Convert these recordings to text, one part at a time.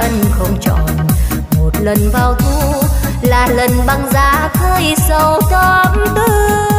ân không chọn một lần vào thu là lần băng giá khơi sầu tóm tư.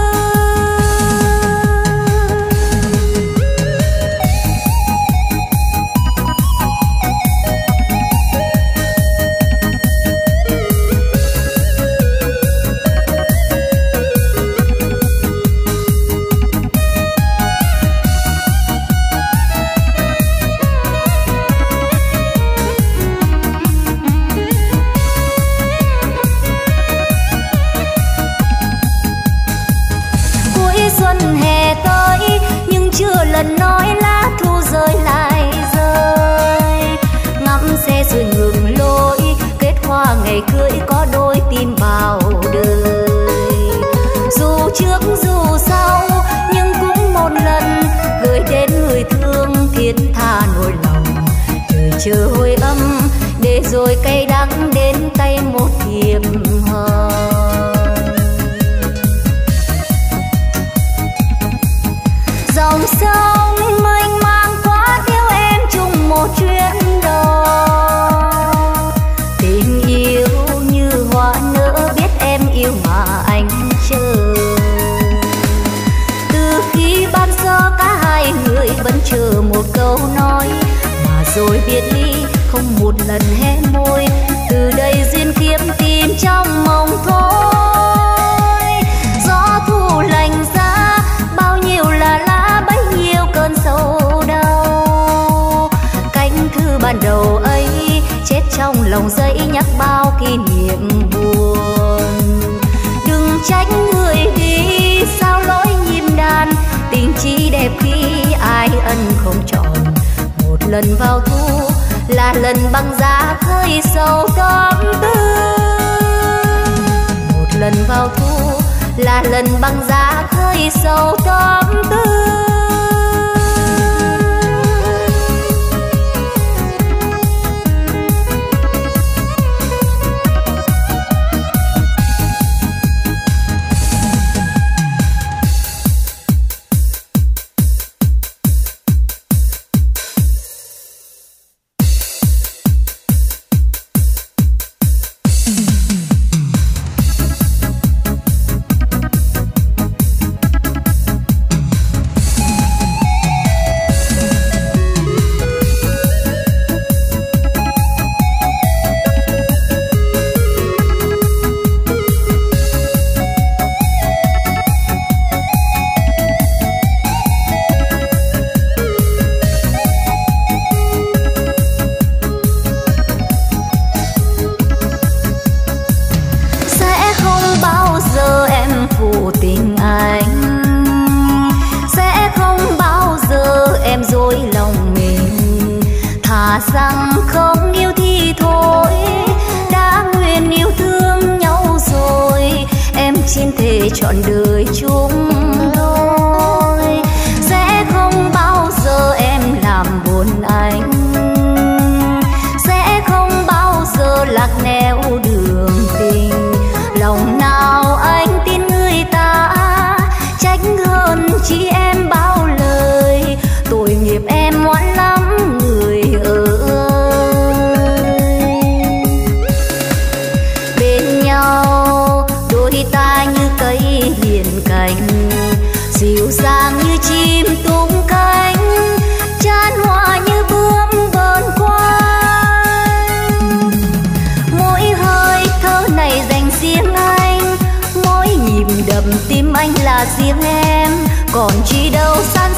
dần vào thu là lần băng giá khơi sầu đón tư. Một lần vào thu là lần băng giá khơi sầu đón tư. Riêng em. Còn chi đâu xa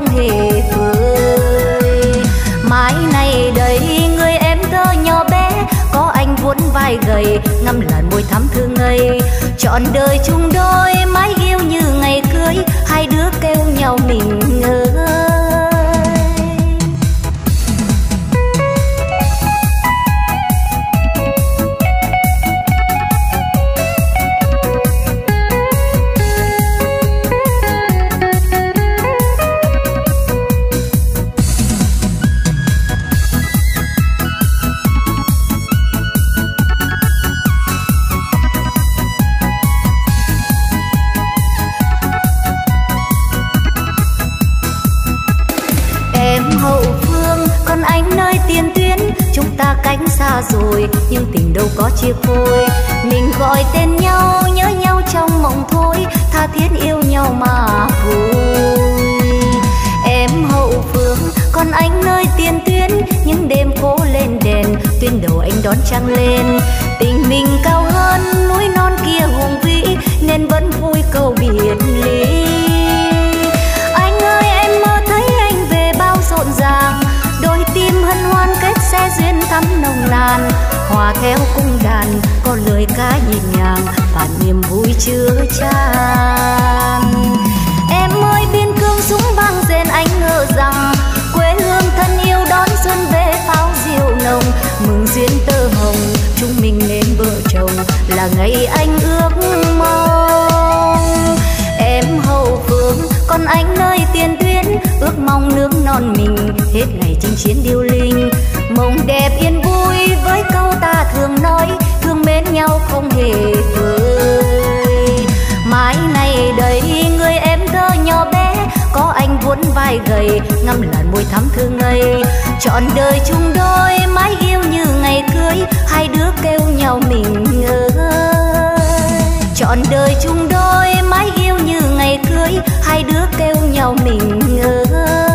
không hề vơi mãi này đây người em thơ nhỏ bé, có anh vuốt vai gầy ngâm làn môi thắm thương ngây. Trọn đời chung đôi, mãi yêu như ngày cưới, hai đứa kêu nhau mình ơi đón trăng lên. Tình mình cao hơn núi non kia hùng vĩ, nên vẫn vui câu biệt ly. Anh ơi, em mơ thấy anh về bao rộn ràng. Đôi tim hân hoan kết sẽ duyên thắm nồng nàn. Hòa theo cung đàn, có lời ca nhịp nhàng, và niềm vui chứa chan. Em ơi, biên cương súng vang rền anh ngờ rằng là ngày anh ước mong. Em hậu phương còn anh nơi tiền tuyến, ước mong nước non mình hết ngày chinh chiến điêu linh. Mộng đẹp yên vui với câu ta thường nói, thương mến nhau không hề vơi. Mãi này đây người em thơ nhỏ bé, có anh vuốt vai gầy ngâm làn môi thắm thương ngây. Trọn đời chung đôi, mãi yêu như ngày cưới, hai đứa kêu nhau mình trọn đời chung đôi, mãi yêu như ngày cưới. Hai đứa kêu nhau mình ơi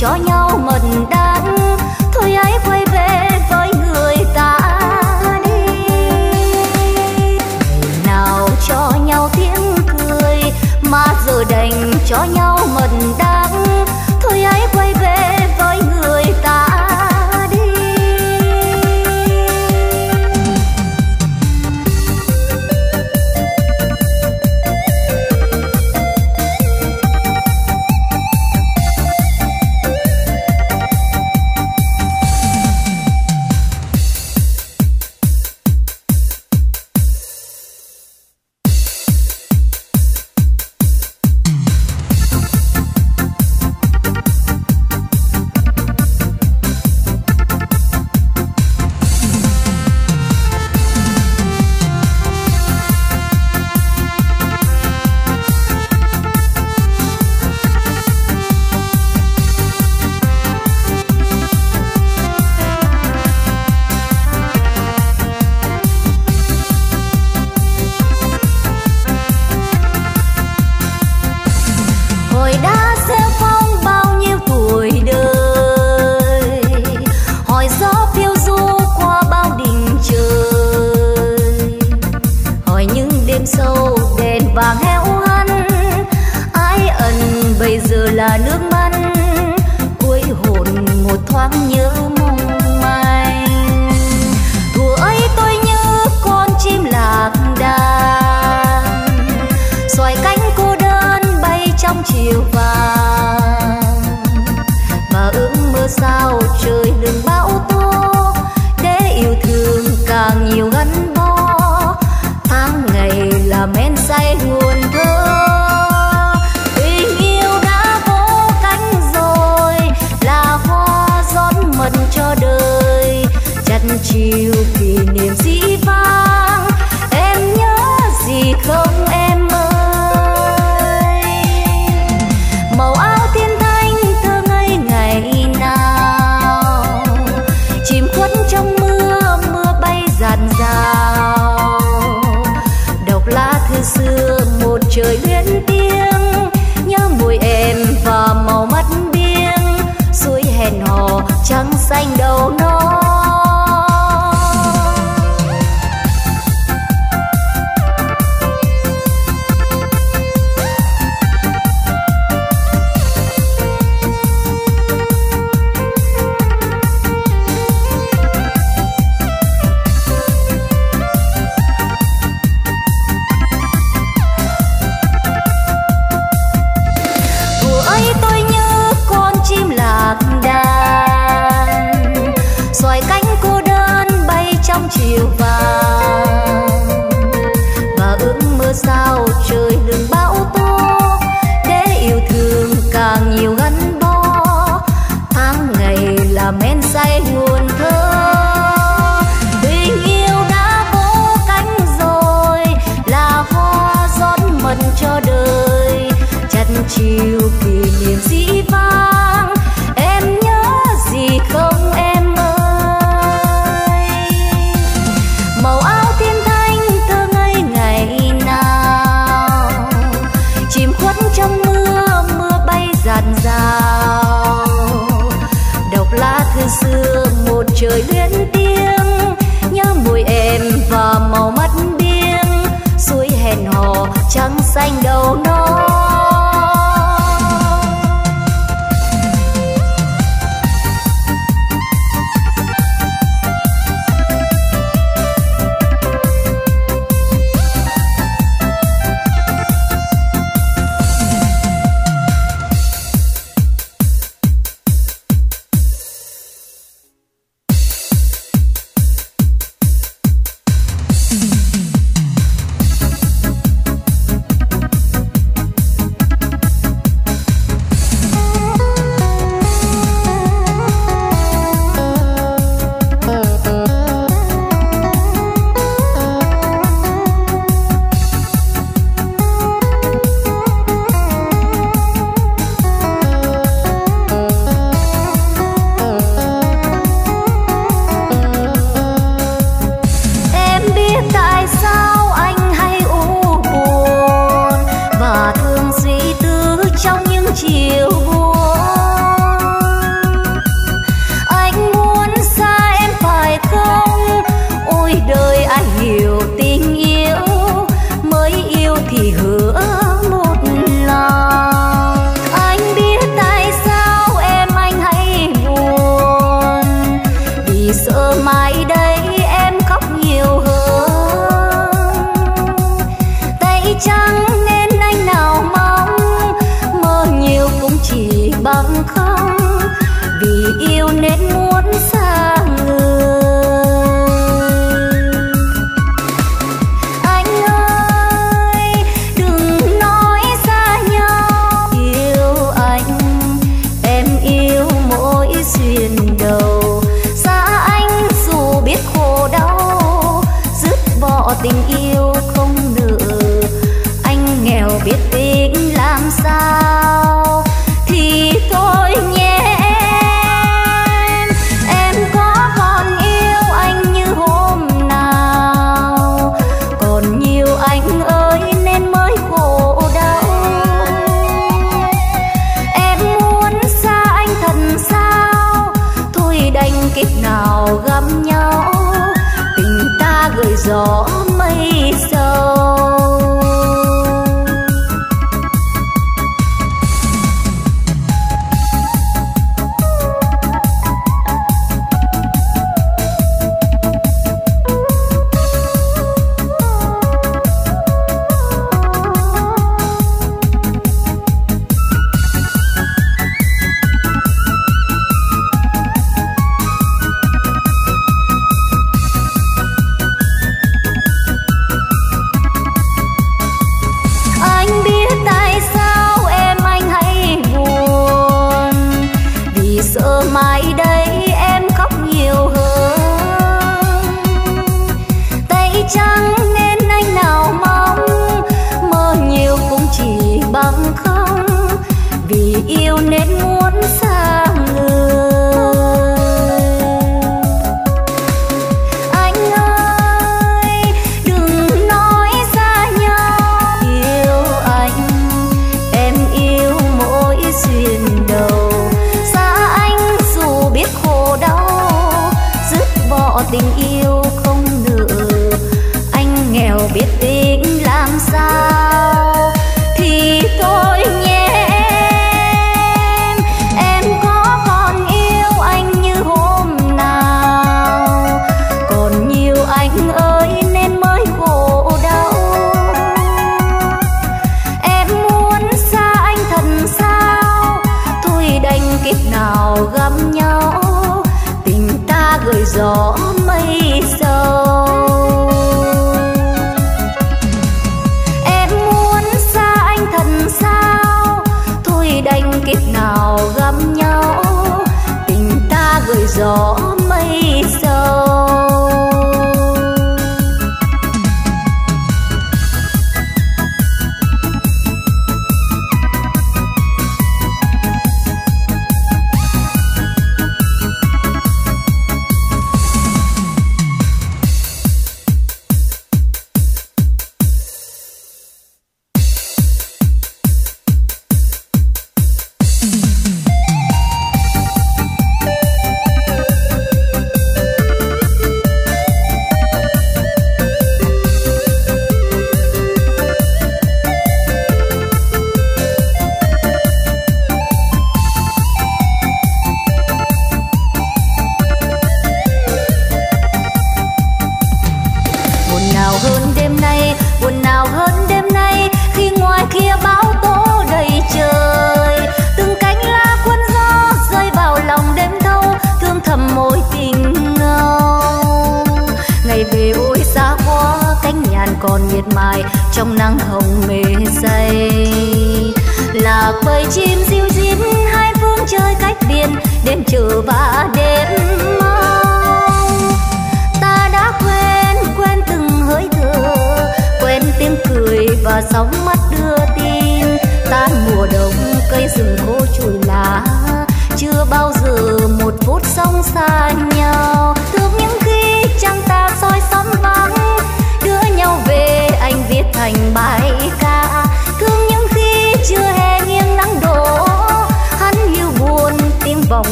cho nhau mật đắng you. Trắng xanh đầu khi gió.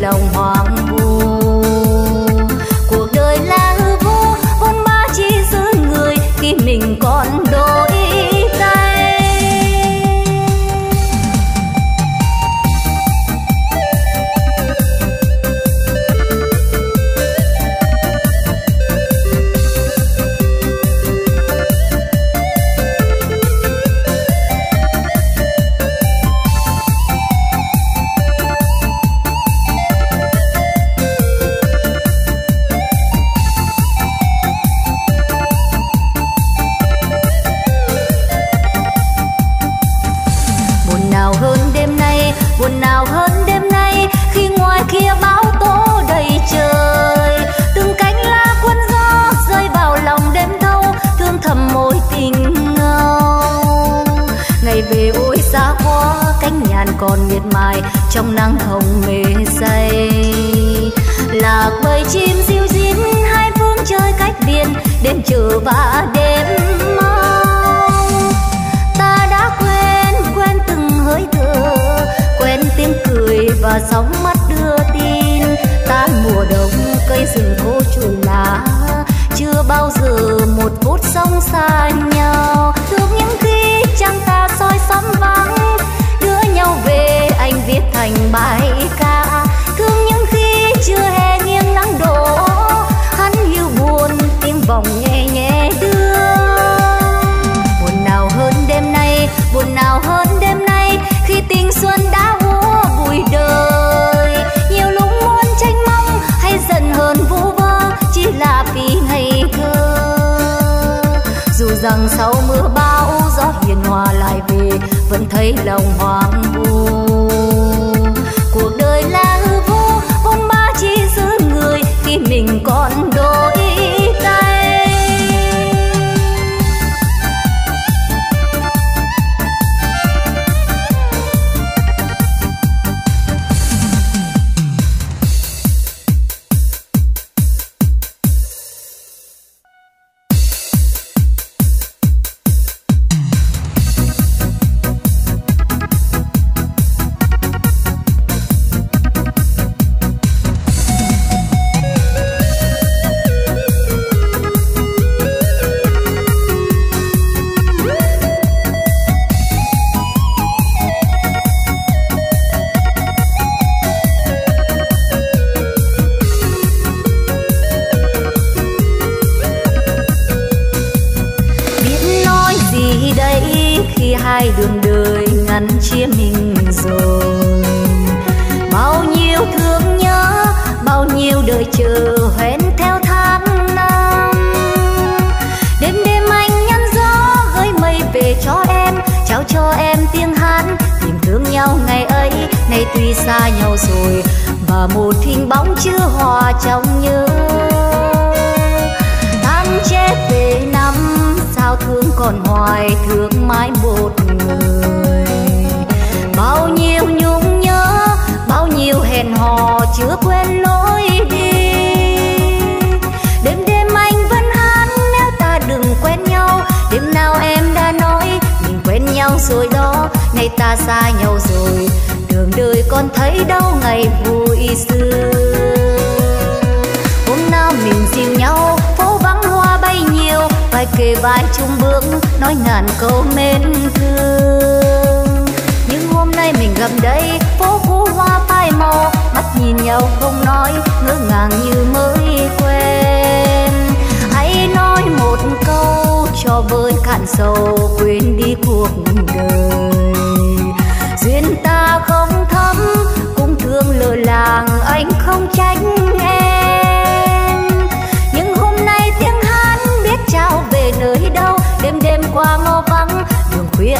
Lòng hoàng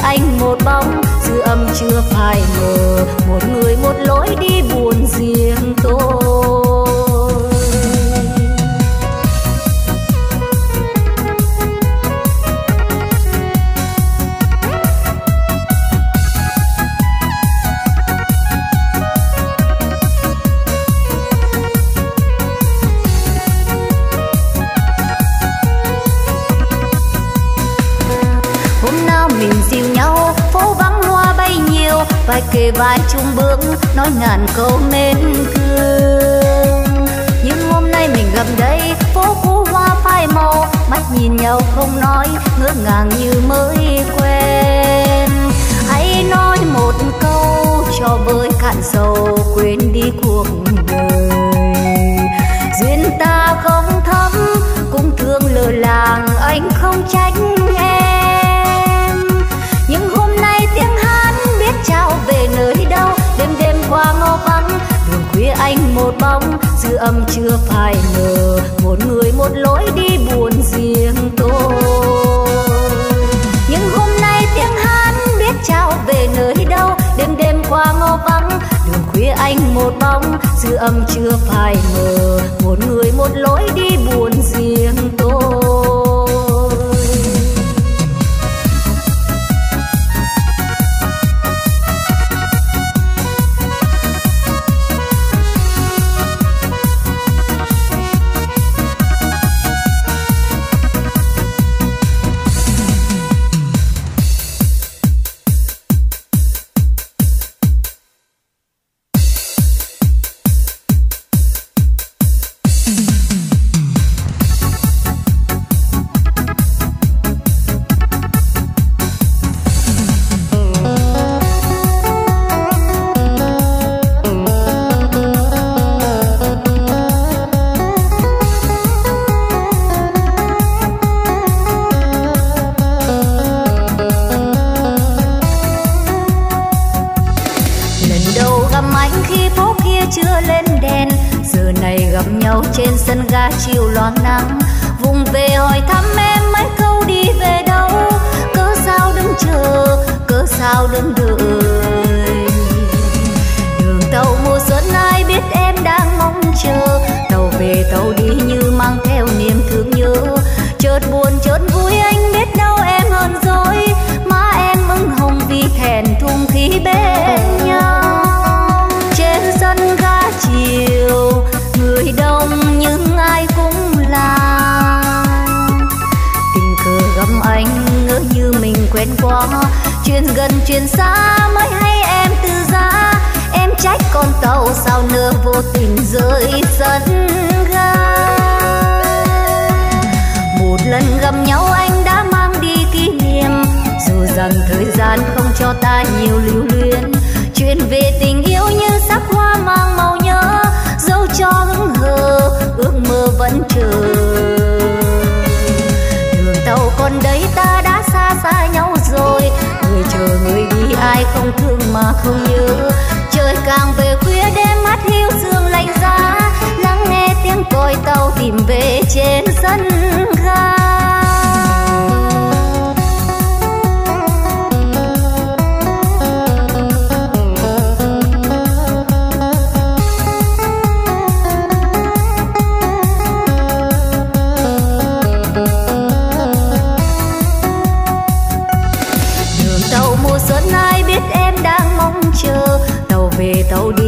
anh một bóng, dư âm chưa phai mờ. Một người một lối đi buồn riêng tôi. nói ngàn câu mê dư âm chưa phai mờ, một người một lối đi buồn riêng tôi. Nhưng hôm nay tiếng hát biết trao về nơi đâu, đêm đêm qua ngõ vắng, đường khuya anh một bóng. Dư âm chưa phai mờ, một người một lối đi buồn riêng đầu đi.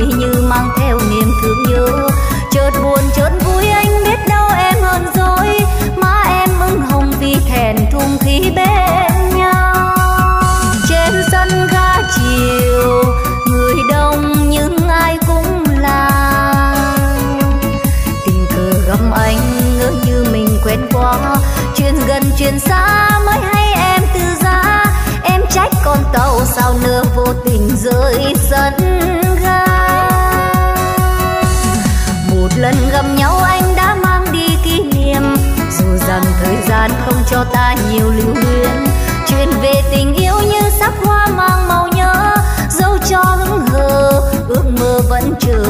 cho ta nhiều lưu luyến. Chuyện về tình yêu như sắc hoa mang màu nhớ dấu cho hững hờ ước mơ vẫn chờ.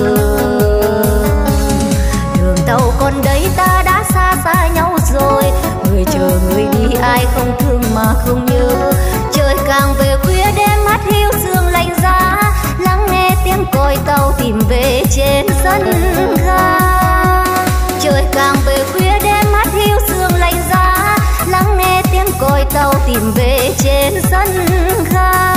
Đường tàu còn đấy ta đã xa xa nhau rồi, người chờ người đi ai không thương mà không nhớ. Trời càng về khuya đêm hát hiu sương lạnh giá, lắng nghe tiếng còi tàu tìm về trên sân ga. Trời càng về khuya đêm hát hiu sương coi tao tìm về trên sân ga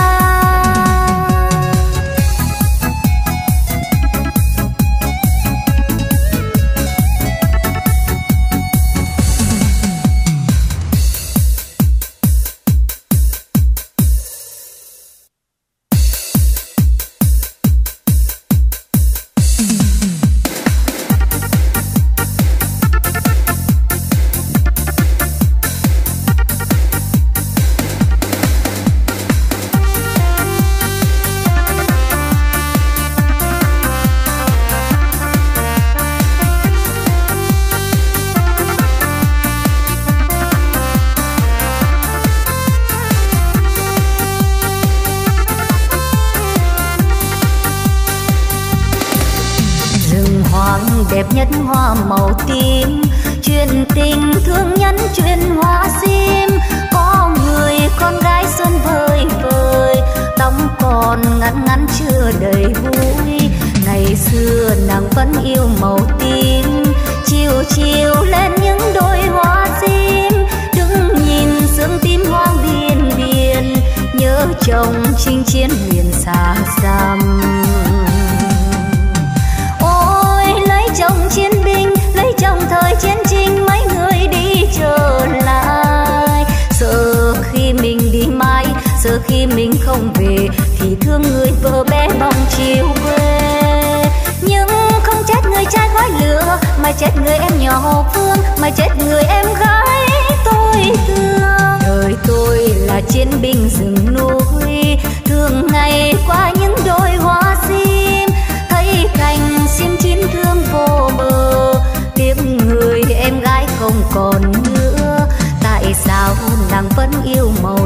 nhỏ phương mà chết người em gái tôi thương. Đời tôi là chiến binh rừng núi, thường ngày qua những đôi hoa sim. Thấy cành sim chín thương vô bờ tiếng người em gái không còn nữa. Tại sao nàng vẫn yêu màu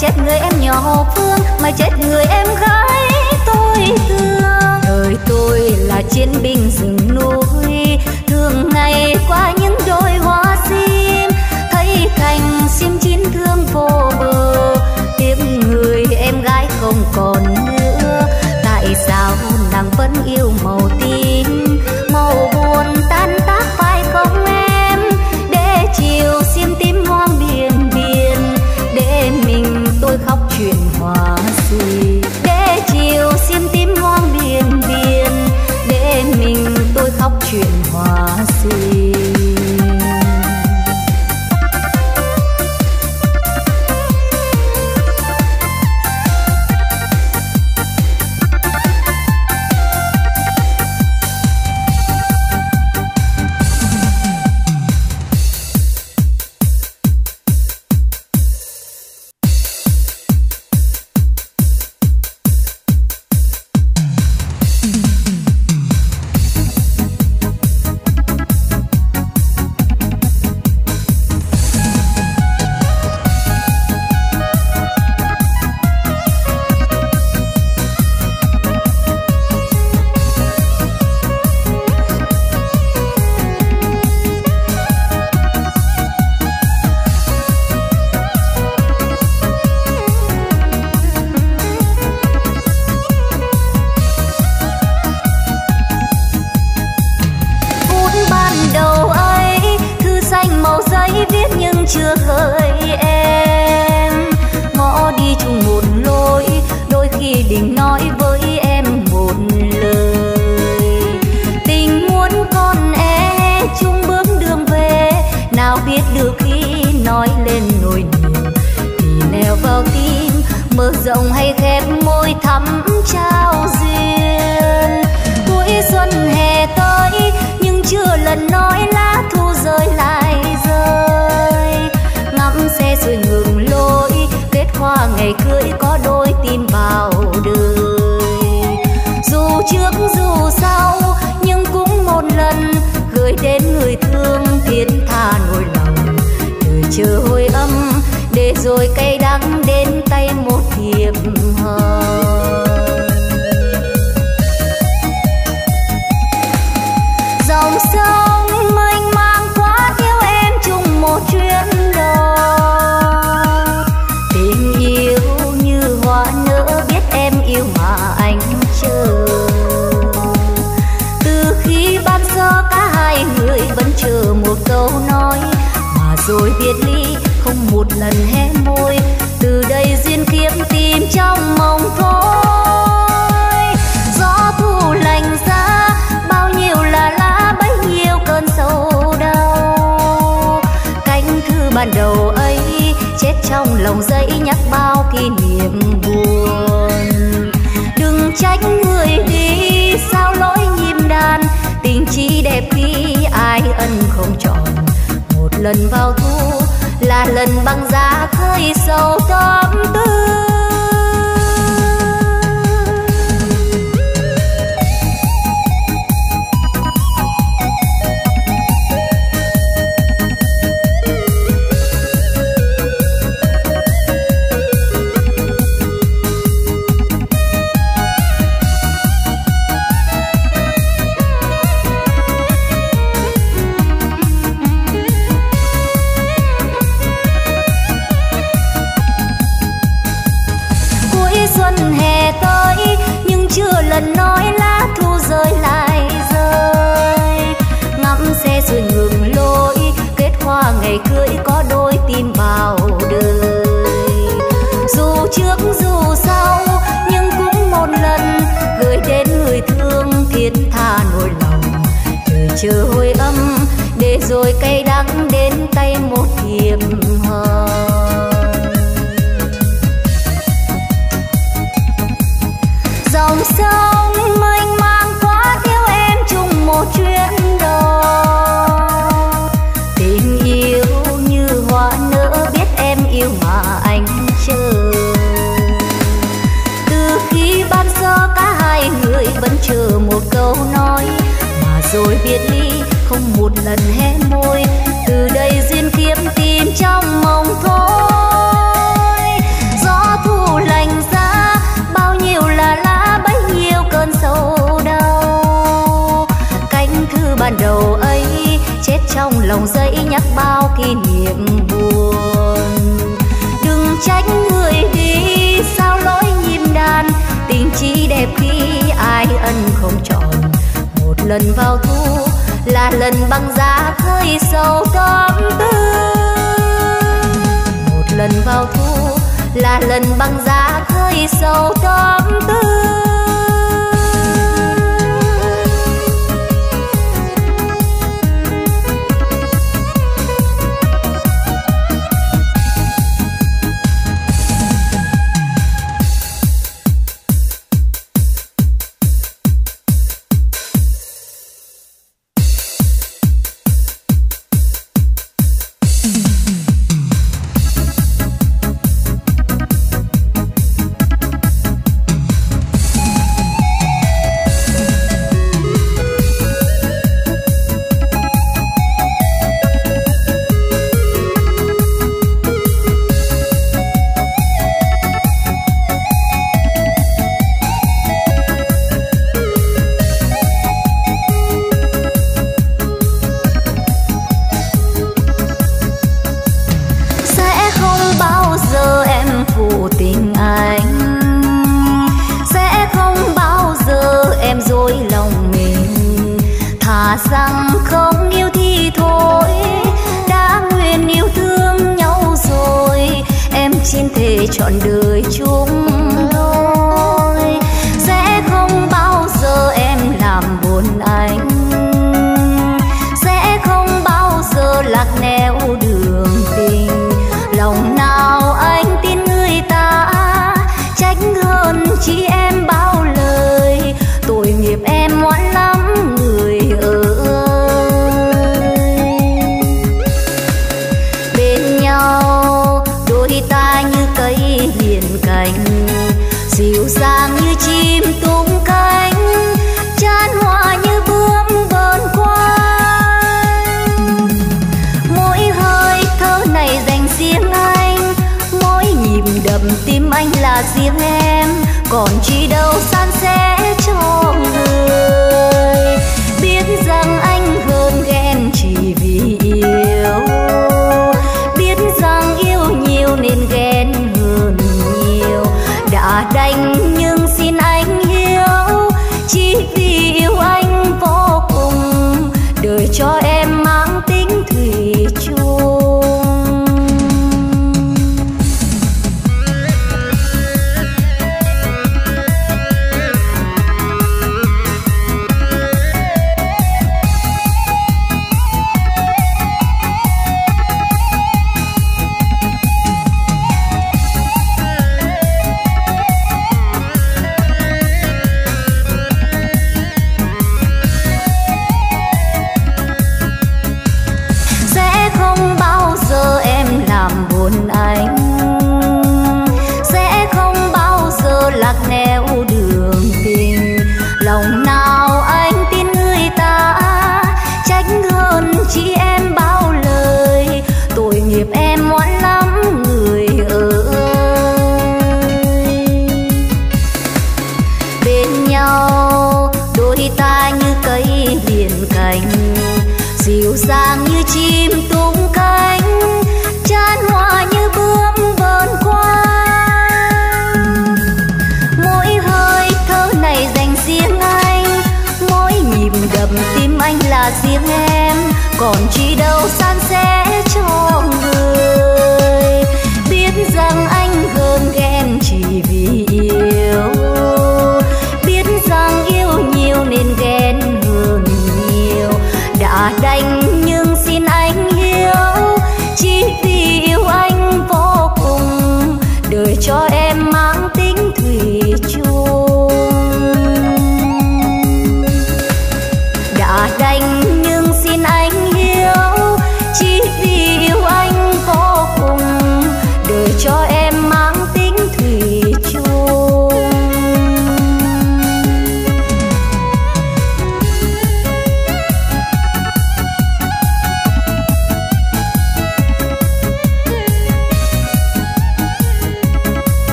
chết người em nhỏ phương mà chết người em gái tôi thương đời tôi là chiến binh rừng núi, thường ngày qua những đôi hoa sim. Thấy thành sim chín thương vô bờ, tiếc người em gái không còn nữa. Tại sao nàng vẫn yêu màu tím? chuyện biết được khi nói lên nỗi niềm, thì nèo vào tim, mở rộng hay khép môi thắm trao duyên. Cuối xuân hè tới, nhưng chưa lần nói lá thu rơi lại rơi. Ngắm xe rồi ngừng lối kết hoa ngày cưới có đôi chờ hồi âm để rồi cây đắng đến tay một thiệp hờn. biệt ly, không một lần hé môi. Từ đây duyên kiếp tìm trong mộng thôi. Gió thu lành ra bao nhiêu là lá, bấy nhiêu cơn sầu đau. Cánh thư ban đầu ấy, chết trong lòng giấy nhắc bao kỷ niệm buồn. Đừng trách người đi, sao lỗi nhịp đàn. Tình chỉ đẹp khi ai ân không chọn lần vào thu là lần băng giá khơi sâu tâm tư. chờ hồi âm để rồi cây không chọn một lần vào thu, là lần băng giá hơi sâu đón tư. Một lần vào thu, là lần băng giá hơi sâu đón tư.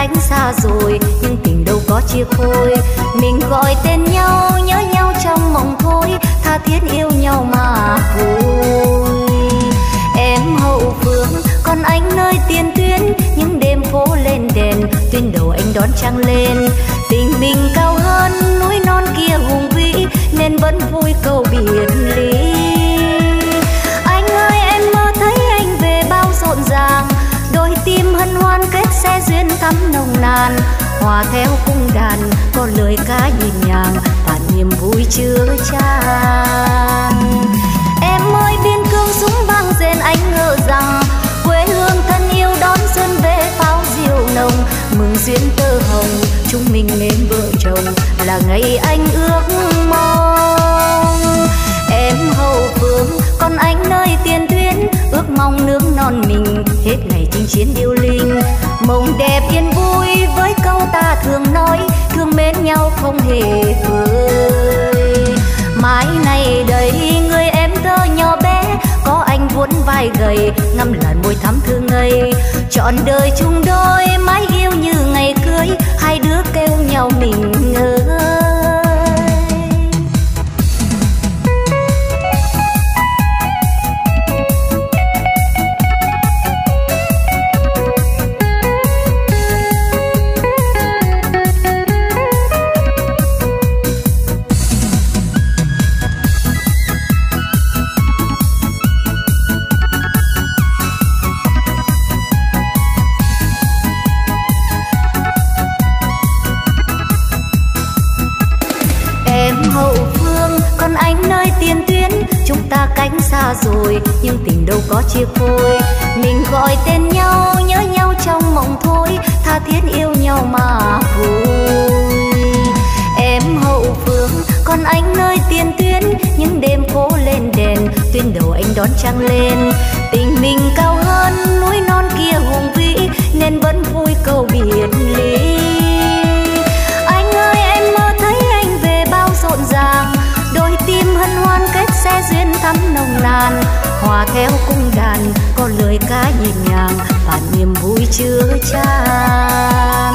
Cách xa rồi, nhưng tình đâu có chia phôi mình gọi tên nhau, nhớ nhau trong mộng thôi, tha thiết yêu nhau mà vui em hậu phương, còn anh nơi tiền tuyến, những đêm phố lên đèn, tuyến đầu anh đón trăng lên. Tình mình cao hơn, núi non kia hùng vĩ, nên vẫn vui câu biệt ly. Sẽ duyên thắm nồng nàn. Hòa theo cung đàn, có lời ca nhịp nhàng, và niềm vui chứa chan. Em ơi, biên cương súng vang rền anh ngờ rằng, quê hương thân yêu đón xuân về pháo diều nồng. Mừng duyên tơ hồng, chúng mình nên vợ chồng, là ngày anh ước mong. Em hậu con còn anh nơi tiền tuyến, ước mong nước non mình hết ngày chinh chiến điêu linh. Mộng đẹp yên vui với câu ta thường nói, thương mến nhau không hề vơi mãi này đây người em thơ nhỏ bé, có anh vuốt vai gầy ngâm làn môi thắm thương ngây. Trọn đời chung đôi, mãi yêu như ngày cưới, hai đứa kêu nhau mình sao mà vui. Em hậu phương, còn anh nơi tiền tuyến, những đêm phố lên đèn tuyên đầu anh đón trăng lên. Tình mình cao hơn núi non kia hùng vĩ, nên vẫn vui câu biệt ly. Anh ơi, em mơ thấy anh về bao rộn ràng, đôi tim hân hoan kết sẽ duyên thắm nồng nàn. Hòa theo cung đàn, có lời ca nhịp nhàng và niềm vui chứa chan.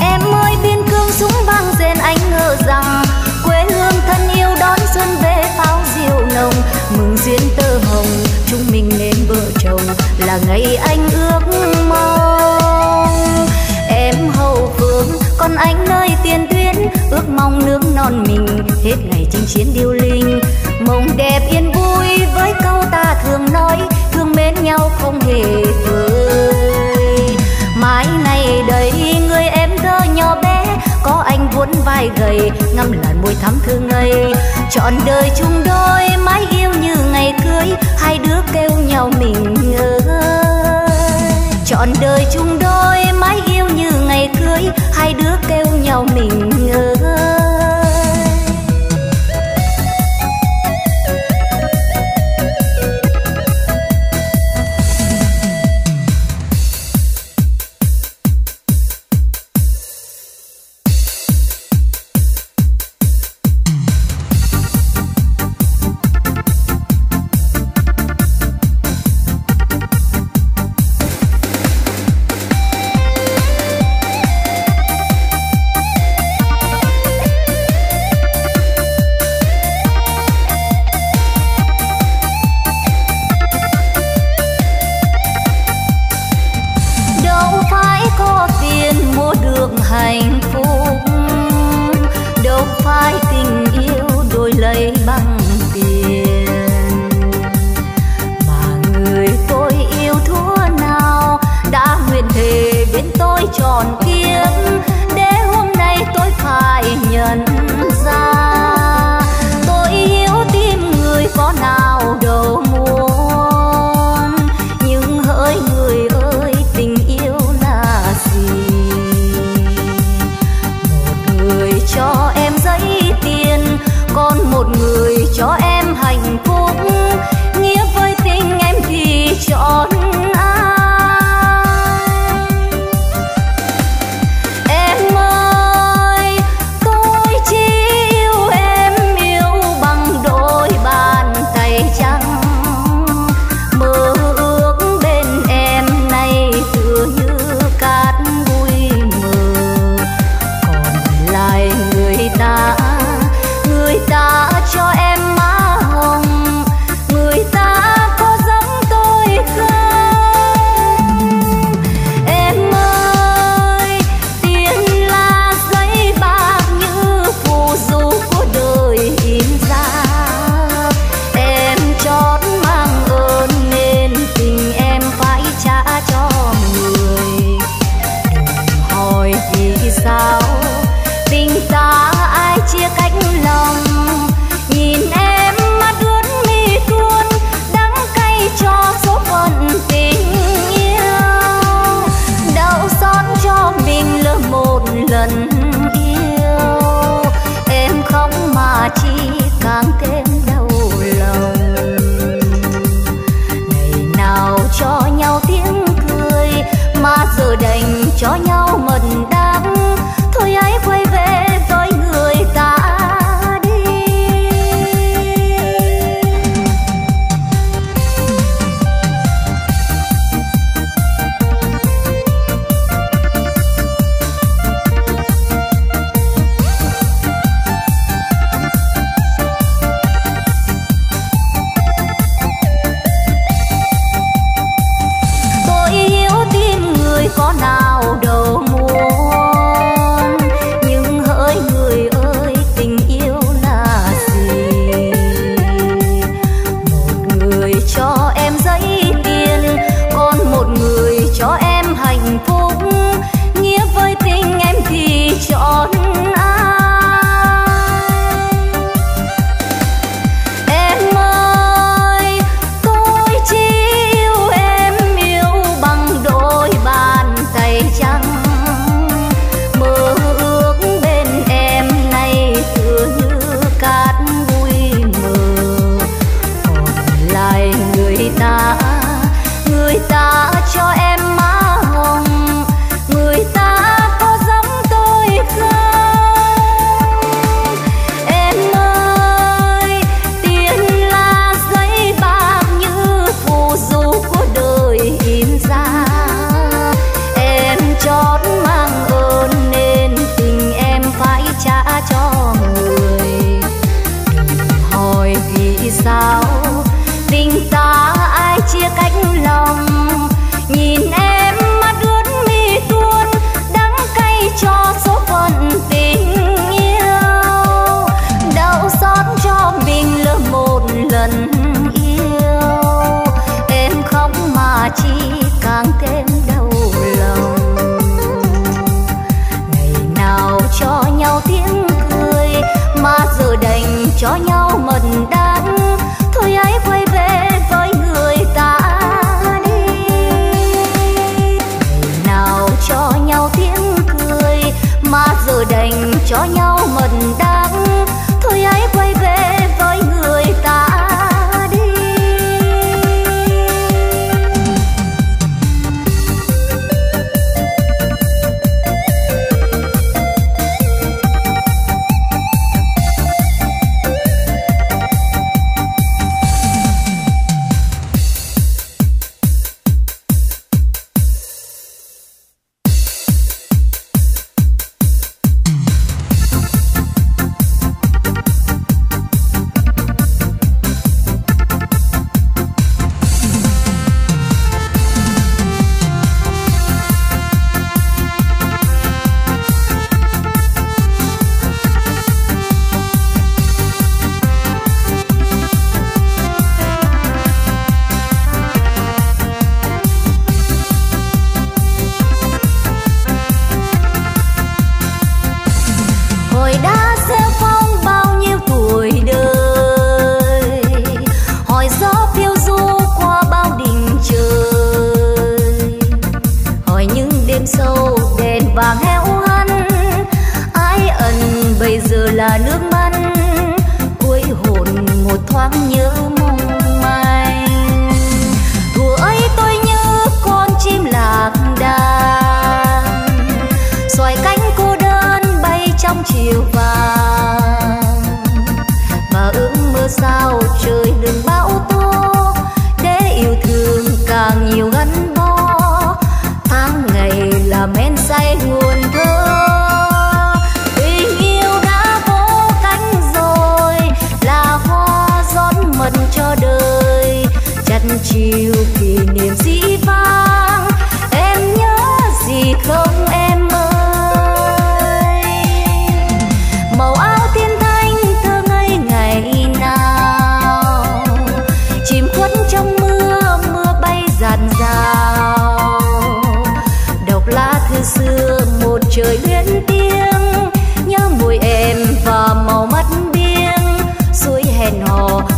Em ơi, biên cương súng vang rền anh ngờ rằng, quê hương thân yêu đón xuân về pháo diều nồng. Mừng duyên tơ hồng, chúng mình nên vợ chồng, là ngày anh ước mong. Em hậu phương, còn anh nơi tiền tuyến, ước mong nước non mình, hết ngày chinh chiến điêu linh mộng đẹp yên vui với câu ta thường nói, thương mến nhau không hề vơi. Mãi này đây người em thơ nhỏ bé, có anh vuốt vai gầy, ngâm làn môi thắm thương ngây. Trọn đời chung đôi, mãi yêu như ngày cưới, hai đứa kêu nhau mình ơi trọn đời chung đôi, mãi yêu như ngày cưới, hai đứa kêu nhau mình ơi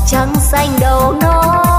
trắng xanh đầu nó